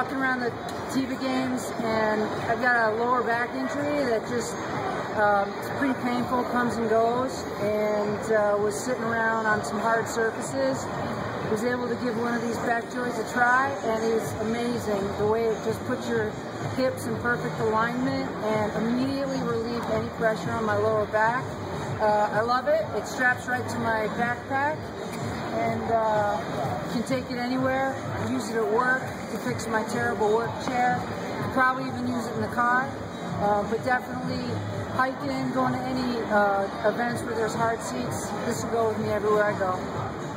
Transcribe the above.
walking around the Teva games, and I've got a lower back injury that just um, it's pretty painful, comes and goes, and uh, was sitting around on some hard surfaces. Was able to give one of these BackJoys a try, and it was amazing the way it just puts your hips in perfect alignment and immediately relieved any pressure on my lower back. Uh, I love it. It straps right to my backpack, and uh, can take it anywhere. Use it at work to fix my terrible work chair. Probably even use it in the car, uh, but definitely hiking, going to any uh, events where there's hard seats. This will go with me everywhere I go.